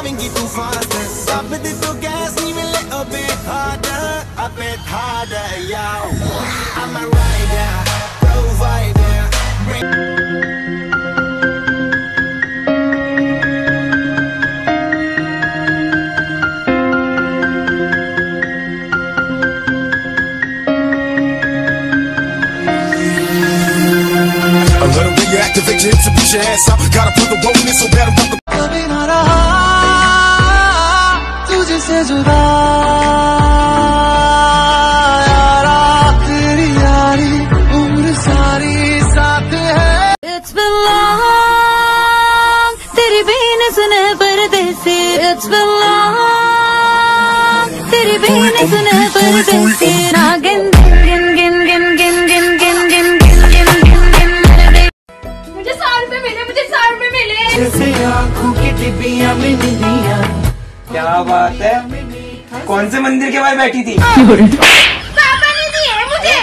driving you too fast. Stop it, little gas, even a little bit harder, a bit harder, yo. I'm a rider, provider. Bring A little when you activate your hips and push your ass out. Gotta put the roll in so bad I'm about तुझसे जुदा यारा तेरी यारी उम्र सारी साथ है It's been long तेरी भी न सुने परदेसी It's been long तेरी भी न सुने परदेसी नागिन गिन गिन गिन गिन गिन गिन गिन गिन गिन गिन गिन मेरे मुझे सौ रुपए मिले मुझे सौ रुपए मिले जैसे आँखों की टिबियाँ में निदियाँ क्या बात है? कौन से मंदिर के बाहर बैठी थी? पापा ने दिए मुझे।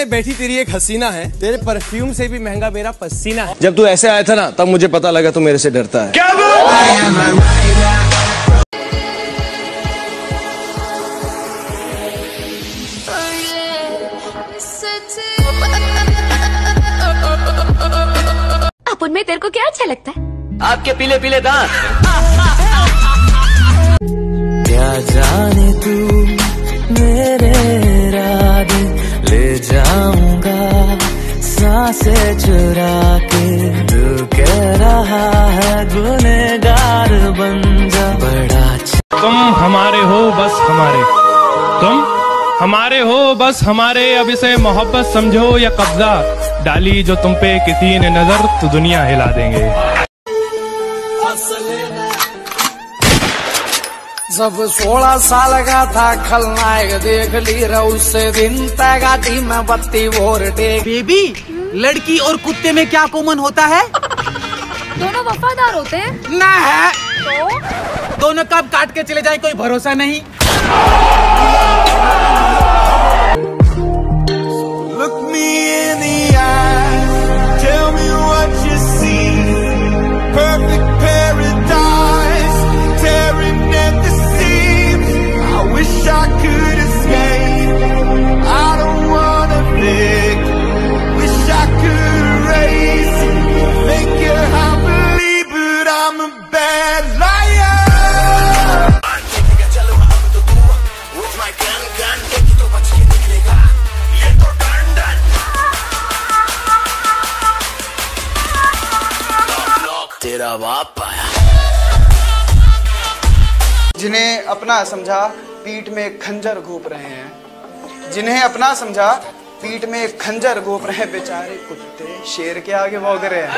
में बैठी तेरी एक हसीना है। तेरे परफ्यूम से भी महँगा मेरा पसीना है। जब तू ऐसे आया था ना तब मुझे पता लगा तू मेरे से डरता है। rider. अपन में तेरे को क्या अच्छा लगता है? आपके पीले पीले दांत। क्या जाने तू सांसे चुरा के तू कह रहा है गुनेगार बन जा। बड़ा तुम हमारे हो बस हमारे। तुम हमारे हो बस हमारे। अब इसे मोहब्बत समझो या कब्जा। डाली जो तुम पे किसी ने नज़र तो दुनिया हिला देंगे। जब सोलह साल का था खलनायक देख ली रहा उससे दिन। तय गाड़ी में बत्ती भोर टेक। बेबी लड़की और कुत्ते में क्या कॉमन होता है? दोनों वफादार होते हैं। ना है। तो? दोनों कब काट के चले जाए कोई भरोसा नहीं। Bad liar. जिन्हें अपना समझा पीठ में खंजर घोप रहे हैं। जिन्हें अपना समझा पीठ में खंजर घोप रहे बेचारे कुत्ते। शेर के आगे भौंक रहे हैं।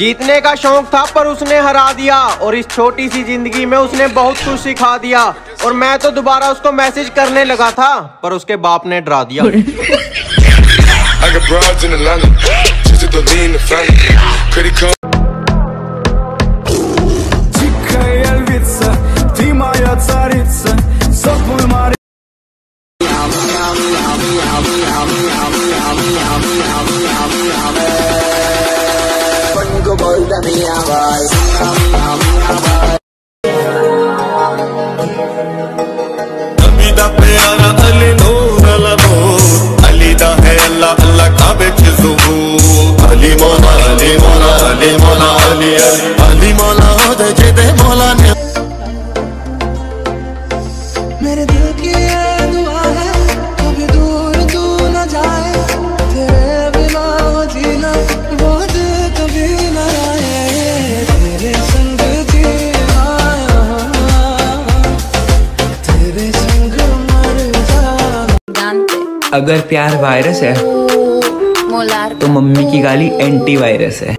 जीतने का शौक था पर उसने हरा दिया, और इस छोटी सी ज़िंदगी में उसने बहुत कुछ सिखा दिया। और मैं तो दोबारा उसको मैसेज करने लगा था पर उसके बाप ने डरा दिया a boy. अगर प्यार वायरस है तो मम्मी की गाली एंटी वायरस है।